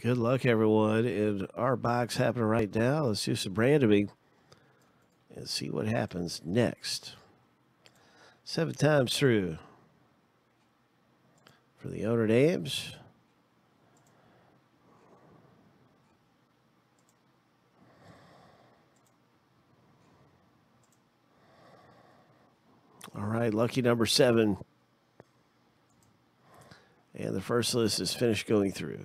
Good luck, everyone. In our box happening right now. Let's do some randoming and see what happens next. Seven times through for the owner names. All right, lucky number seven. And the first list is finished going through.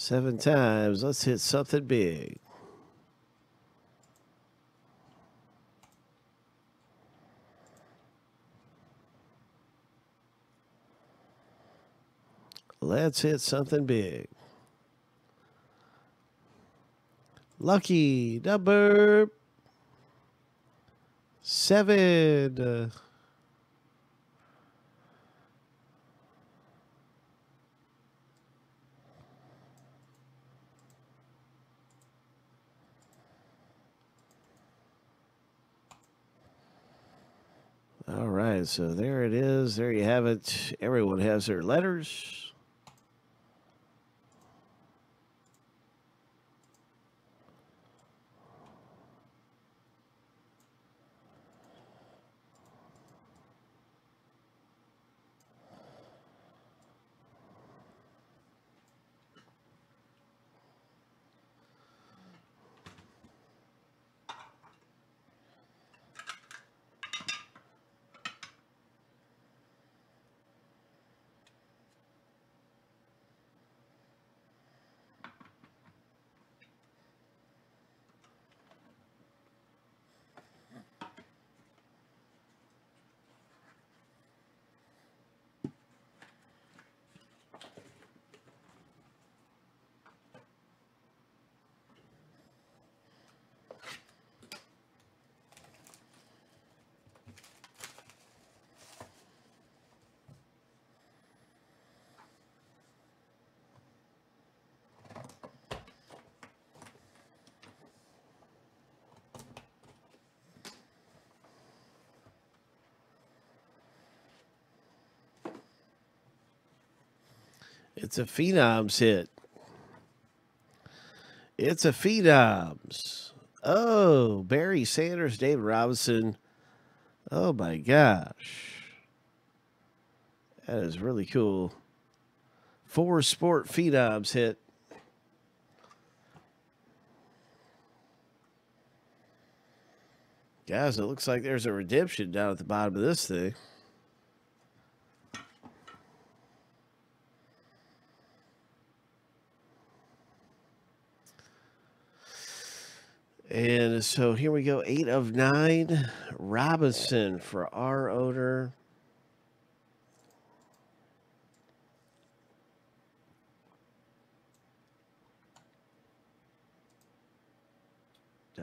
Seven times. Let's hit something big. Let's hit something big. Lucky number seven. All right, so there it is. There you have it. Everyone has their letters. It's a Phenoms hit. It's a Phenoms. Oh, Barry Sanders, David Robinson. Oh my gosh. That is really cool. Four Sport Phenoms hit. Guys, it looks like there's a redemption down at the bottom of this thing. And so here we go. Eight of nine. Robinson for our.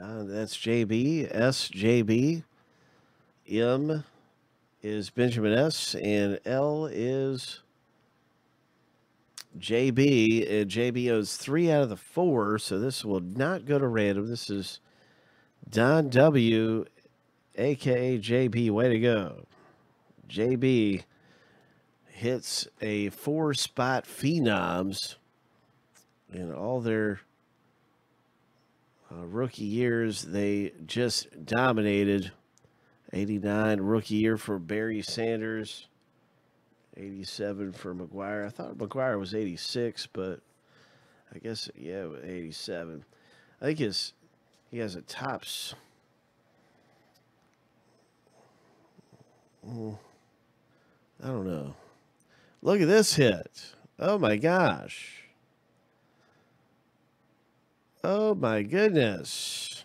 Uh, that's JB. S, JB. M is Benjamin S. And L is JB. And JB owes three out of the four. So this will not go to random. This is Don W, aka JB. Way to go. JB hits a Four Sport Phenoms in all their uh, rookie years. They just dominated. 89 rookie year for Barry Sanders. 87 for McGwire. I thought McGwire was 86, but I guess, yeah, 87. I think his, he has a Topps. Oh, I don't know. Look at this hit. Oh my gosh. Oh my goodness.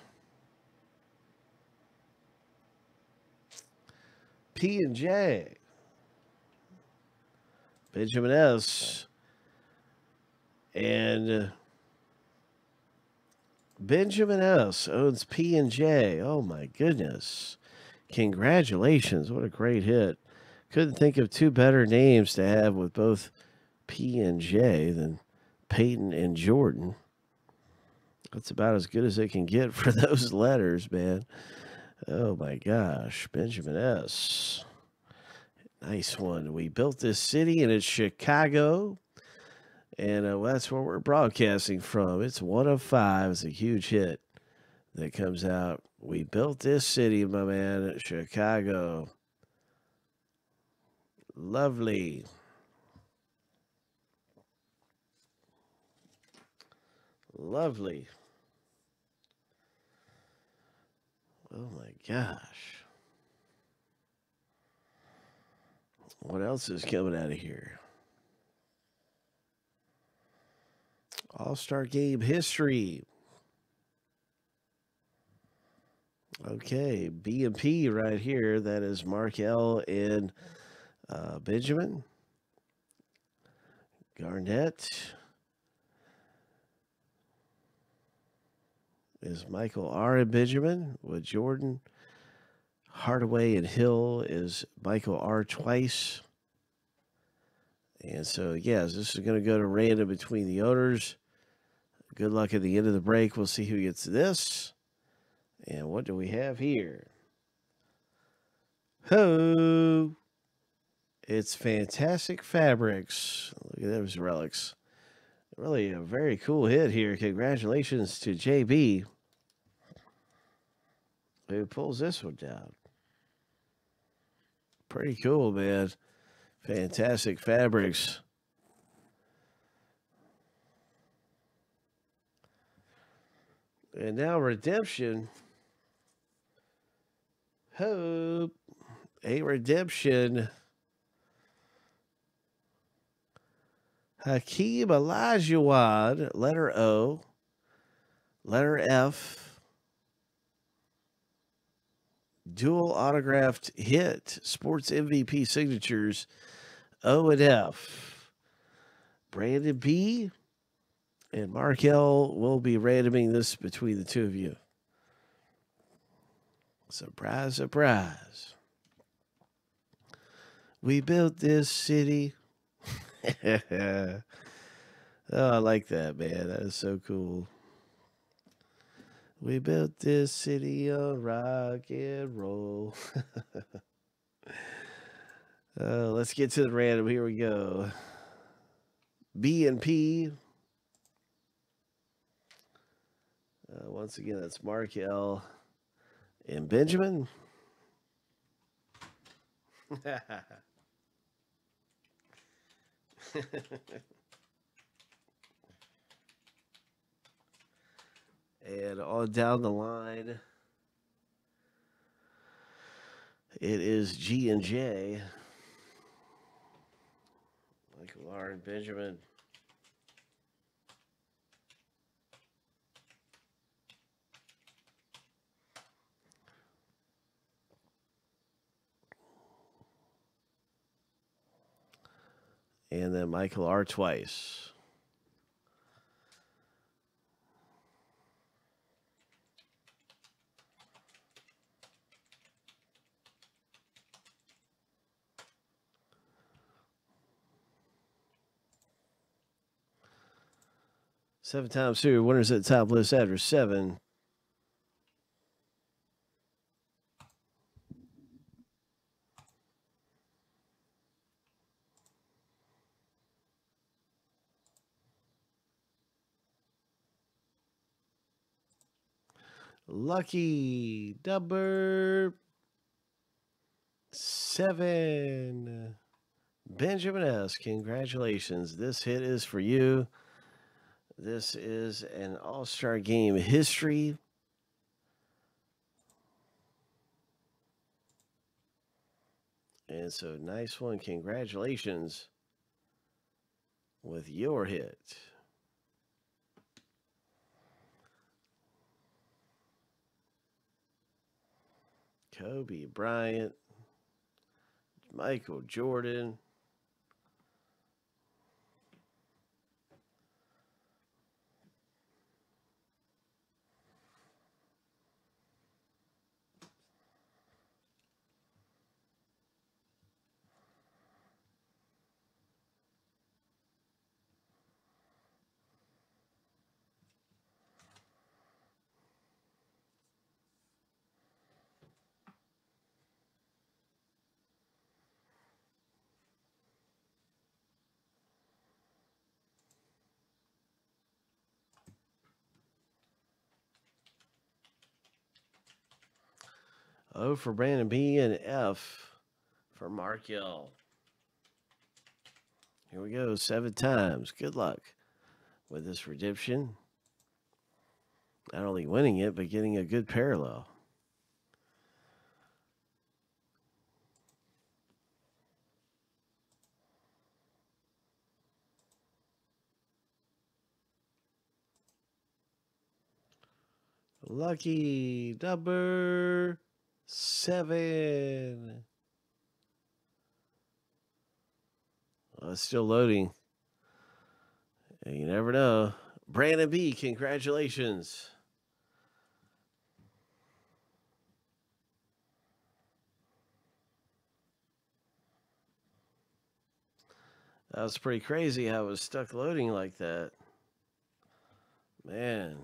P and J. Benjamin S. And uh, Benjamin S. owns P and J. Oh my goodness. Congratulations. What a great hit. Couldn't think of two better names to have with both P and J than Peyton and Jordan. That's about as good as it can get for those letters, man. Oh my gosh. Benjamin S. Nice one. We built this city and it's Chicago. And uh, that's where we're broadcasting from. It's one of five. It's a huge hit that comes out. We built this city, my man, Chicago. Lovely. Lovely. Oh my gosh. What else is coming out of here? All Star Game history. Okay, B and P right here. That is Markel and uh, Benjamin. Garnett is Michael R. and Benjamin with Jordan. Hardaway and Hill is Michael R. twice. And so, yes, this is going to go to random between the owners. Good luck at the end of the break. We'll see who gets this. And what do we have here? Ho! It's Fantastic Fabrics. Look at those relics. Really a very cool hit here. Congratulations to JB. Who pulls this one down? Pretty cool, man. Fantastic Fabrics. And now Redemption. Hope. A Redemption. Hakeem Olajuwon, letter O, letter F, dual autographed hit, sports MVP signatures, O and F. Brandon B and Markel will be randoming this between the two of you. Surprise, surprise. We built this city. oh, I like that, man. That is so cool. We built this city on rock and roll. uh, let's get to the random. Here we go. B and P Uh, once again, that's Mark L. and Benjamin. and on down the line, it is G and J. Michael R. and Benjamin. and then Michael R. twice. Seven times two winners at the top list after seven. Lucky number seven. Benjamin S. Congratulations. This hit is for you. This is an all star game history. And so, nice one. Congratulations with your hit. Kobe Bryant, Michael Jordan, O for Brandon B and F for Mark L. Here we go, seven times. Good luck with this redemption. Not only winning it, but getting a good parallel. Lucky number seven. It's still loading. You never know. Brandon B, congratulations. That was pretty crazy how it was stuck loading like that. Man.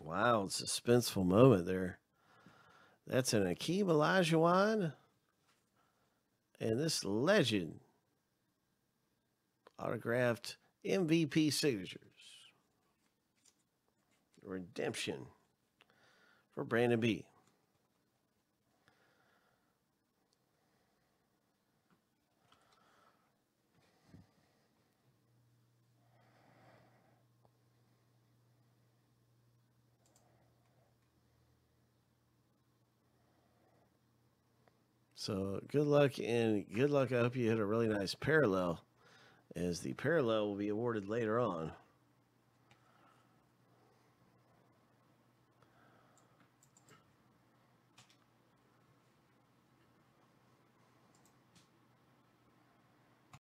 Wow, suspenseful moment there. That's an Akeem Olajuwon. And this legend autographed MVP signatures. Redemption for Brandon B. So good luck and good luck. I hope you hit a really nice parallel as the parallel will be awarded later on.